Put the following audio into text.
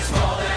small